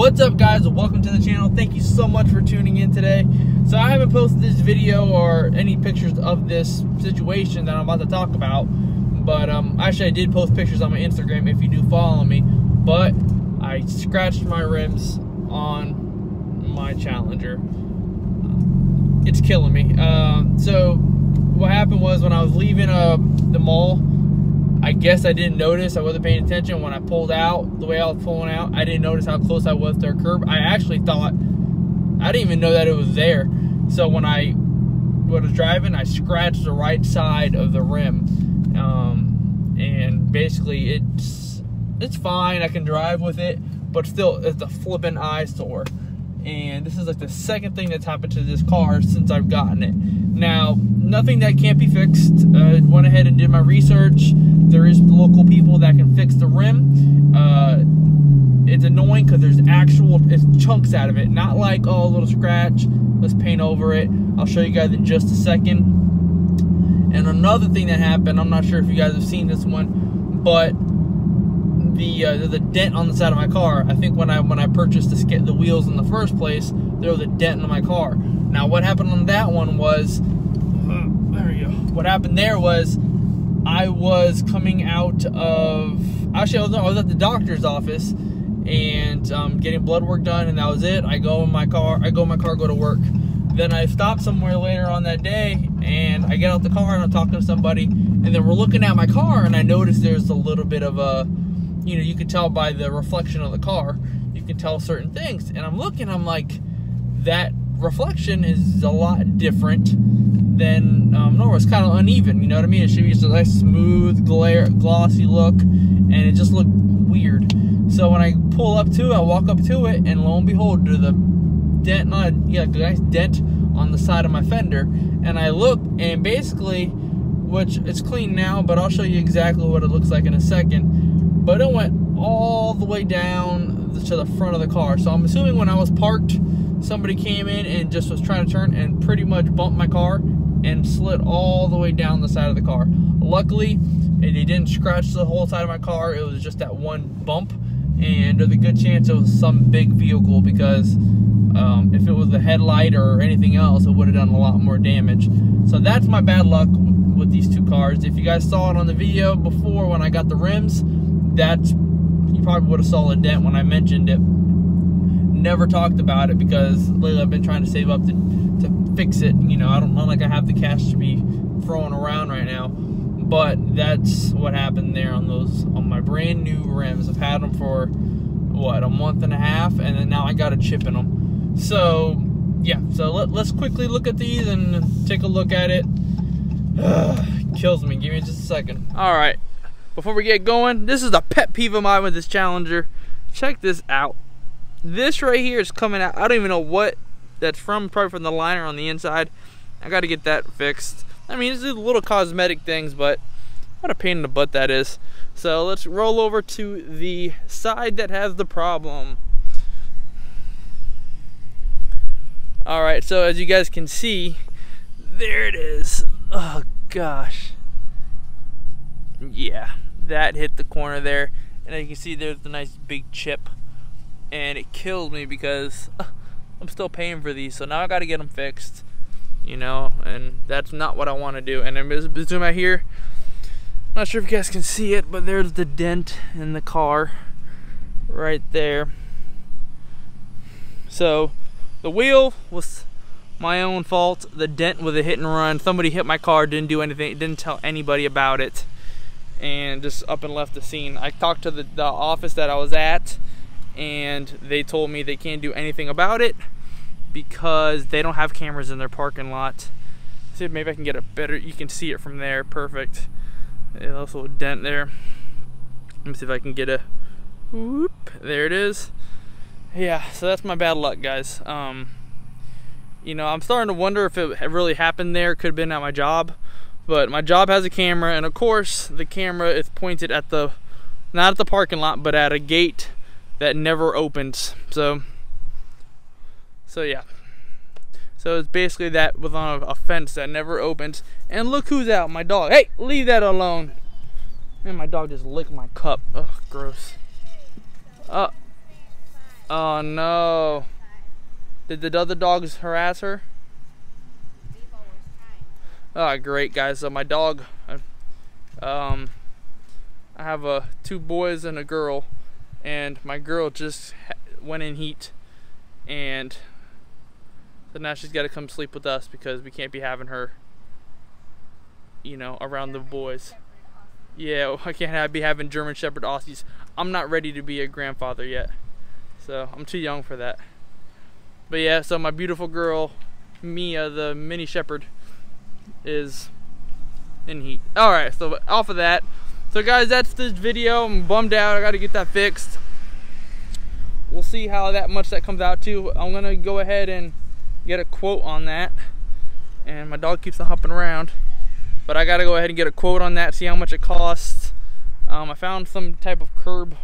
What's up guys, welcome to the channel. Thank you so much for tuning in today. So I haven't posted this video or any pictures of this situation that I'm about to talk about. But um, actually I did post pictures on my Instagram if you do follow me. But I scratched my rims on my Challenger. It's killing me. Um, so what happened was when I was leaving uh, the mall, I guess I didn't notice. I wasn't paying attention when I pulled out. The way I was pulling out, I didn't notice how close I was to a curb. I actually thought I didn't even know that it was there. So when I was driving, I scratched the right side of the rim, um, and basically it's it's fine. I can drive with it, but still, it's a flipping eyesore and this is like the second thing that's happened to this car since I've gotten it. Now, nothing that can't be fixed. I uh, went ahead and did my research. There is local people that can fix the rim. Uh, it's annoying because there's actual it's chunks out of it, not like oh a little scratch. Let's paint over it. I'll show you guys in just a second. And another thing that happened, I'm not sure if you guys have seen this one, but the uh, the dent on the side of my car. I think when I when I purchased the the wheels in the first place, there was a dent in my car. Now what happened on that one was, uh, there you go. What happened there was, I was coming out of actually I was, I was at the doctor's office and um, getting blood work done, and that was it. I go in my car. I go in my car, go to work. Then I stop somewhere later on that day, and I get out the car and I'm talking to somebody, and then we're looking at my car, and I notice there's a little bit of a you know, you can tell by the reflection of the car, you can tell certain things. And I'm looking, I'm like, that reflection is a lot different than um, normal. It's kind of uneven, you know what I mean? It should be just a nice smooth, glare, glossy look, and it just looked weird. So when I pull up to it, I walk up to it, and lo and behold, there's a dent, not a, yeah, nice dent on the side of my fender. And I look, and basically, which it's clean now, but I'll show you exactly what it looks like in a second but it went all the way down to the front of the car. So I'm assuming when I was parked, somebody came in and just was trying to turn and pretty much bumped my car and slid all the way down the side of the car. Luckily, it didn't scratch the whole side of my car. It was just that one bump. And there's a good chance it was some big vehicle because um, if it was the headlight or anything else, it would have done a lot more damage. So that's my bad luck with these two cars. If you guys saw it on the video before when I got the rims, that's you probably would have saw a dent when I mentioned it. Never talked about it because lately I've been trying to save up to, to fix it. You know, I don't know like I have the cash to be throwing around right now. But that's what happened there on those on my brand new rims. I've had them for what a month and a half, and then now I got a chip in them. So yeah, so let, us quickly look at these and take a look at it. Ugh, kills me. Give me just a second. All right before we get going, this is a pet peeve of mine with this Challenger. Check this out. This right here is coming out. I don't even know what that's from. Probably from the liner on the inside. I got to get that fixed. I mean, it's little cosmetic things, but what a pain in the butt that is. So let's roll over to the side that has the problem. All right, so as you guys can see, there it is. Oh gosh yeah, that hit the corner there. And you can see there's the nice big chip. And it killed me because uh, I'm still paying for these. So now I got to get them fixed. You know, and that's not what I want to do. And I'm zoom out here. Not sure if you guys can see it, but there's the dent in the car right there. So the wheel was my own fault. The dent was a hit and run. Somebody hit my car, didn't do anything, didn't tell anybody about it and just up and left the scene. I talked to the, the office that I was at and they told me they can't do anything about it because they don't have cameras in their parking lot. See if maybe I can get a better, you can see it from there, perfect. There's also a little dent there. Let me see if I can get a, whoop, there it is. Yeah, so that's my bad luck, guys. Um, you know, I'm starting to wonder if it really happened there. Could have been at my job. But my job has a camera, and of course, the camera is pointed at the, not at the parking lot, but at a gate that never opens. So, so yeah. So it's basically that with on a fence that never opens. And look who's out, my dog. Hey, leave that alone. Man, my dog just licked my cup. Ugh, gross. Uh, Oh no. Did the other dogs harass her? Oh, great guys. So my dog, um, I have a two boys and a girl, and my girl just went in heat, and so now she's got to come sleep with us because we can't be having her, you know, around the boys. Yeah, I can't have, be having German Shepherd Aussies. I'm not ready to be a grandfather yet, so I'm too young for that. But yeah, so my beautiful girl, Mia, the mini shepherd is in heat. All right, so off of that. So guys, that's this video. I'm bummed out. I got to get that fixed. We'll see how that much that comes out to. I'm gonna go ahead and get a quote on that. And my dog keeps on hopping around. But I gotta go ahead and get a quote on that, see how much it costs. Um, I found some type of curb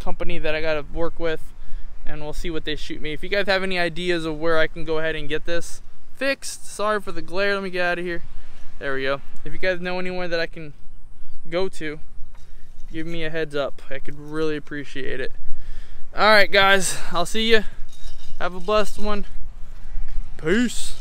company that I gotta work with and we'll see what they shoot me. If you guys have any ideas of where I can go ahead and get this, fixed. Sorry for the glare. Let me get out of here. There we go. If you guys know anyone that I can go to, give me a heads up. I could really appreciate it. All right, guys. I'll see you. Have a blessed one. Peace.